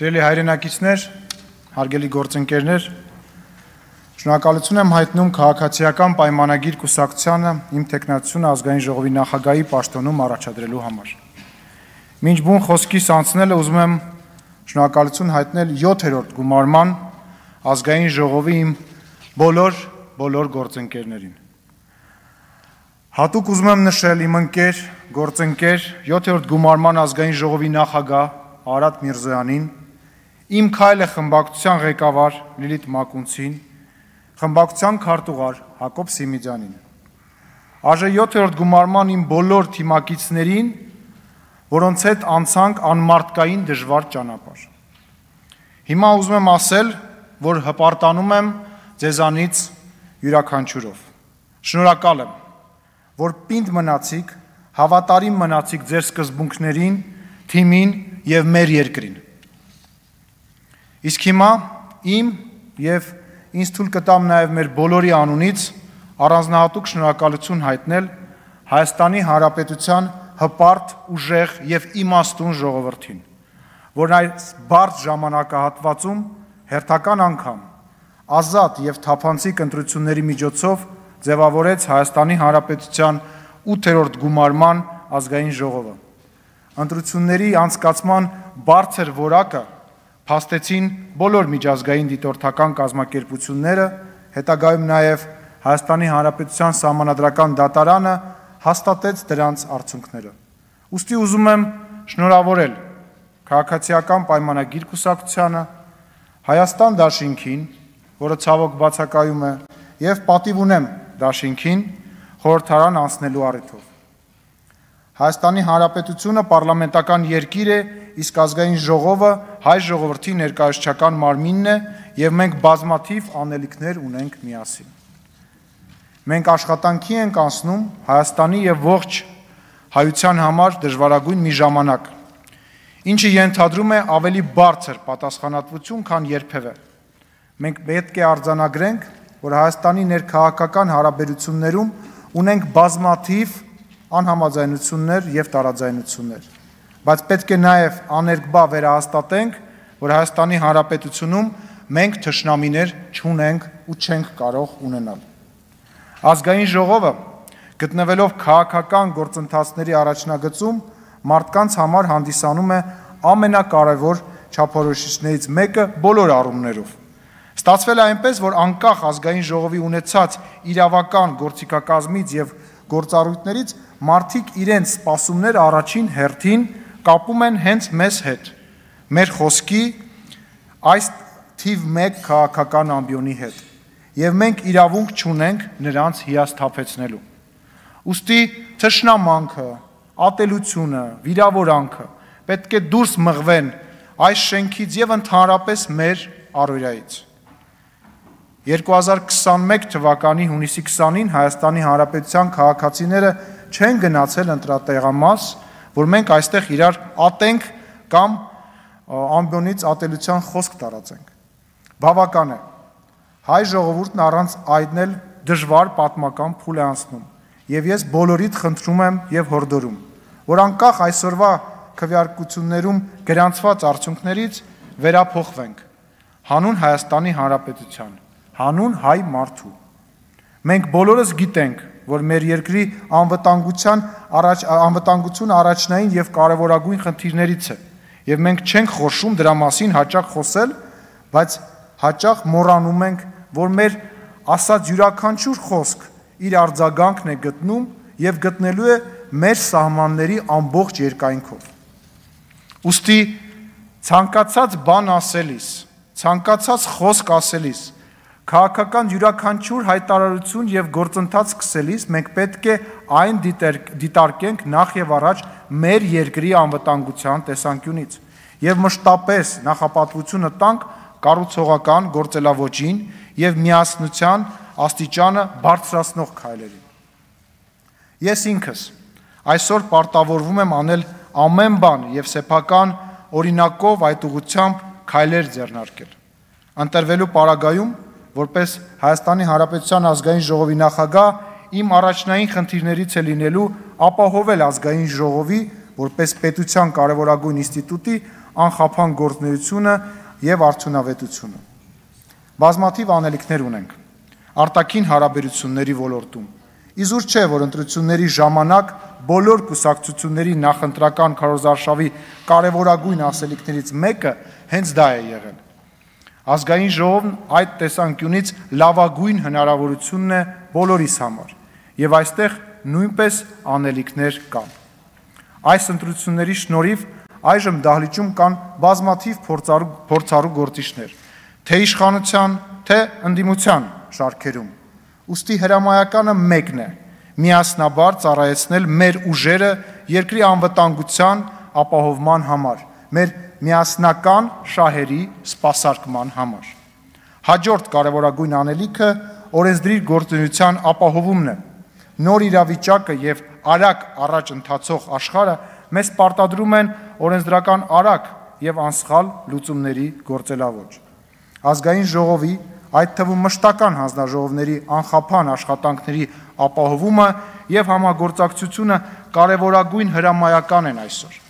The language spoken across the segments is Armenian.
Սիրելի հայրենակիցներ, հարգելի գործընկերներ, շնորհակալություն եմ հայտնում քաղաքացիական պայմանագիր կուսակցությանը իմ տեխնացությունը ազգային ժողովի նախագահի պաշտոնում առաջադրելու համար։ Մինչ բուն խոսքիս անցնելը ուզում եմ շնորհակալություն հայտնել 7-րդ գումարման ազգային ժողովի իմ բոլոր բոլոր գործընկերներին։ Հատուկ ուզում եմ նշել իմ ընկեր, գործընկեր 7-րդ գումարման ազգային ժողովի նախագահ Արադ Միրզոյանին, Իմ քայլը խմբակցության ղեկավար Լիլիթ Մակունցին, խմբակցության քարտուղար Հակոբ Սիմիջանին։ Աժե 7-րդ գումարման իմ բոլոր թիմակիցներին, որոնց հետ անցանք անմարտկային դժվար ճանապարհ։ Հիմա ուզում եմ ասել, որ հպարտանում եմ ձեզանից յուրաքանչյուրով։ Շնորհակալ եմ, որ պինդ մնացիք, հավատարիմ մնացիք ձեր սկզբունքներին, թիմին եւ մեր երկրին։ Իսկ հիմա իմ եւ ինձ թույլ կտամ նաեւ մեր բոլորի անունից առանձնահատուկ շնորհակալություն հայտնել Հայաստանի Հանրապետության հպարտ, ուժեղ եւ իմաստուն ժողովրդին, որն այս բարդ ժամանակահատվածում հերթական անգամ ազատ եւ թափանցիկ ընտրությունների միջոցով ձևավորեց Հայաստանի Հանրապետության 8-րդ գումարման ազգային ժողովը։ Ընտրությունների անցկացման բարձր որակը փաստեցին բոլոր միջազգային դիտորդական կազմակերպությունները, հետագայում նաև Հայաստանի Հանրապետության Սահմանադրական դատարանը հաստատեց դրանց արդյունքները։ Ոստի ուզում եմ շնորհավորել քաղաքացիական պայմանագիր կուսակցությանը, Հայաստան դաշինքին, որը ցավոք բացակայում է, եւ պատիվ ունեմ դաշինքին խորհրդարան անցնելու առիթով։ Հայաստանի Հանրապետությունը պարլամենտական երկիր է, իսկ ազգային ժողովը հայ ժողովրդի ներկայացչական մարմինն է եւ մենք բազմաթիվ անելիքներ ունենք միասին։ Մենք աշխատանքի ենք անցնում Հայաստանի եւ ողջ հայության համար դժվարագույն մի ժամանակ, ինչը ենթադրում է ավելի բարձր պատասխանատվություն, քան երբևէ։ Մենք պետք է արձանագրենք, որ Հայաստանի ներքաղաքական հարաբերություններում ունենք բազմաթիվ անհամաձայնություններ եւ տարաձայնություններ։ Բայց պետք է նաեւ աներկբա վերահաստատենք, որ Հայաստանի Հանրապետությունում մենք թշնամիներ չունենք ու չենք կարող ունենալ։ Ազգային ժողովը գտնվելով քաղաքական գործընթացների առաջնագծում մարդկանց համար հանդիսանում է ամենակարևոր չափորոշիչներից մեկը բոլոր առումներով։ Ստացվել է այնպես, որ անկախ ազգային ժողովի ունեցած իրավական գործիքակազմից եւ գործառույթներից մարդիկ իրենց սպասումները առաջին հերթին կապում են հենց մեզ հետ, մեր խոսքի այս թիվ 1 քաղաքական ամբիոնի հետ։ Եվ մենք իրավունք չունենք նրանց հիասթափեցնելու։ Ոստի թշնամանքը, ատելությունը, վիրավորանքը պետք է դուրս մղվեն այս շենքից եւ ընդհանրապես մեր առօրյայից։ 2021 թվականի հունիսի 20-ին Հայաստանի Հանրապետության քաղաքացիները չեն գնացել ընտրատեղամաս, որ մենք այստեղ իրար ատենք կամ ամբյոնից ատելության խոսք տարածենք։ Բավական է։ Հայ ժողովուրդն առանց այդնել դժվար պատմական փուլ է անցնում։ Եվ ես բոլորիդ խնդրում եմ եւ հորդորում, որ անկախ այսօրվա քվեարկություններում գրանցված արդյունքներից վերափոխվենք հանուն Հայաստանի Հանրապետության, հանուն հայ մարդու։ Մենք բոլորս գիտենք, որ մեր երկրի անվտանգության առաջ անվտանգությունը առաջնային եւ կարեւորագույն խնդիրներից է եւ մենք չենք խոշում դրա մասին հաճախ խոսել, բայց հաճախ մոռանում ենք, որ մեր ասած յուրաքանչյուր խոսք իր արձագանքն է գտնում եւ գտնելու է մեր սահմանների ամբողջ երկայնքով։ Ոստի ցանկացած բան ասելիս, ցանկացած խոսք ասելիս Քաղաքական յուրաքանչյուր հայտարարություն եւ գործընթաց սկսելիս մենք պետք է այն դիտարկենք նախ եւ առաջ մեր երկրի անվտանգության տեսանկյունից եւ մշտապես նախապատվությունը տանք կառուցողական գործելավոճին եւ միասնության աստիճանը բարձրացնող քայլերին։ Ես ինքս այսօր պարտավորվում եմ անել ամեն բան եւ սեփական օրինակով այդ ուղությամբ քայլեր ձեռնարկել։ Ընտրվելու պարագայում որպես Հայաստանի Հանրապետության ազգային ժողովի նախագահ իմ առաջնային խնդիրներից է լինելու ապահովել ազգային ժողովի որպես պետության կարևորագույն ինստիտուտի անխափան գործնեությունը եւ արդյունավետությունը։ Բազմաթիվ անելիքներ ունենք արտաքին հարաբերությունների ոլորտում։ Իզուր չէ, որ ընտրությունների ժամանակ բոլոր կուսակցությունների նախընտրական քարոզարշավի կարևորագույն ասելիքներից մեկը հենց դա է եղել։ Ազգային ժողովն այդ տեսանկյունից լավագույն հնարավորությունն է բոլորիս համար, եւ այստեղ նույնպես անելիքներ կան։ Այս ընտրությունների շնորհիվ այժմ դահլիճում կան բազմաթիվ փորձառու փորձառու գործիչներ, թե իշխանության, թե ընդդիմության շարքերում։ Ոստի հրամայականը մեկն է՝ միասնաբար ծառայեցնել մեր ուժերը երկրի անվտանգության ապահովման համար, մեր միասնական շահերի սպասարկման համար։ Հաջորդ կարևորագույն անելիքը օրենսդրի գործունեության ապահովումն է։ Նոր իրավիճակը եւ արագ առաջ ընթացող աշխարհը մեզ պարտադրում են օրենսդրական արագ եւ անսխալ լուծումների գործելավոճ։ Ազգային ժողովի, այդ թվում մշտական հանձնաժողովների անխափան աշխատանքների ապահովումը եւ համագործակցությունը կարևորագույն հրամայական են այսօր։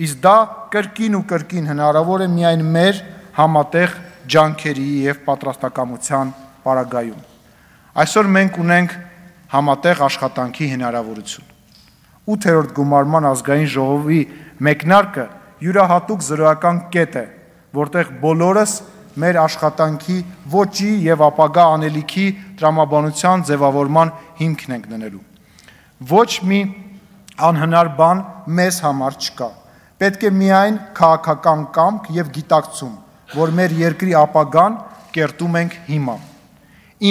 Իսկ դա կրկին ու կրկին հնարավոր է միայն մեր համատեղ ջանքերի եւ պատրաստակամության պարագայում։ Այսօր մենք ունենք համատեղ աշխատանքի հնարավորություն։ 8-րդ գումարման ազգային ժողովի մեկնարկը յուրահատուկ զրոյական կետ է, որտեղ բոլորս մեր աշխատանքի ոչի եւ ապագա անելիքի տրամաբանության ձևավորման հիմքն ենք դնելու։ Ոչ մի անհնար բան մեզ համար չկա։ Պետք է միայն քաղաքական կամք եւ գիտակցում, որ մեր երկրի ապագան կերտում ենք հիմա։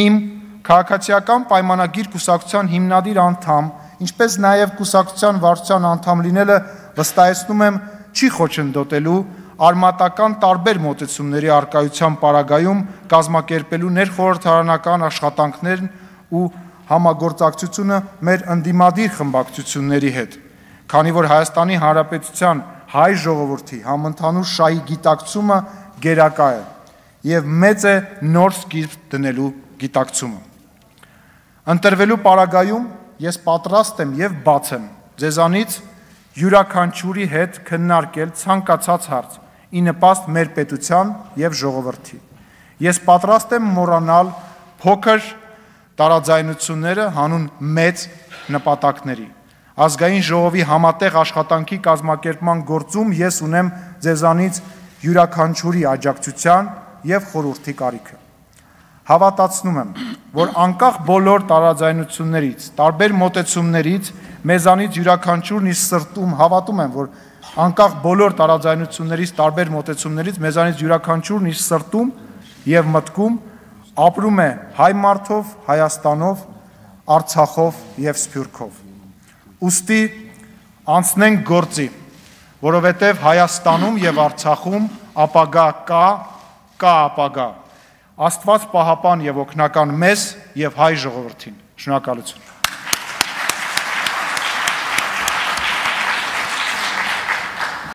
Իմ քաղաքացիական պայմանագիր կուսակցության հիմնադիր անդամ, ինչպես նաև կուսակցության վարչության անդամ լինելը վստահեցնում եմ չի խոչընդոտելու արմատական տարբեր մոտեցումների արկայության պարագայում կազմակերպելու ներխորհրդարանական աշխատանքներն ու համագործակցությունը մեր ընդդիմադիր խմբակցությունների հետ, քանի որ Հայաստանի Հանրապետության հայ ժողովրդի համընդհանուր շահի գիտակցումը գերակա է եւ մեծ է նոր սկիզբ դնելու գիտակցումը։ Ընտրվելու պարագայում ես պատրաստ եմ եւ բաց եմ ձեզանից յուրաքանչյուրի հետ քննարկել ցանկացած հարց, ի նպաստ մեր պետության եւ ժողովրդի։ Ես պատրաստ եմ մոռանալ փոքր տարաձայնությունները հանուն մեծ նպատակների։ Ազգային ժողովի համատեղ աշխատանքի կազմակերպման գործում ես ունեմ ձեզանից յուրաքանչյուրի աջակցության եւ խորհրդի կարիքը։ Հավատացնում եմ, որ անկախ բոլոր տարաձայնություններից, տարբեր մոտեցումներից մեզանից յուրաքանչյուրն իր սրտում հավատում եմ, որ անկախ բոլոր տարաձայնություններից, տարբեր մոտեցումներից մեզանից յուրաքանչյուրն իր սրտում եւ մտքում ապրում է հայ մարդով, Հայաստանով, Արցախով եւ Սփյուռքով։ Ոստի անցնենք գործի, որովհետեւ Հայաստանում եւ Արցախում ապագա կա, կա ապագա։ Աստված պահապան եւ օգնական մեզ եւ հայ ժողովրդին։ Շնորհակալություն։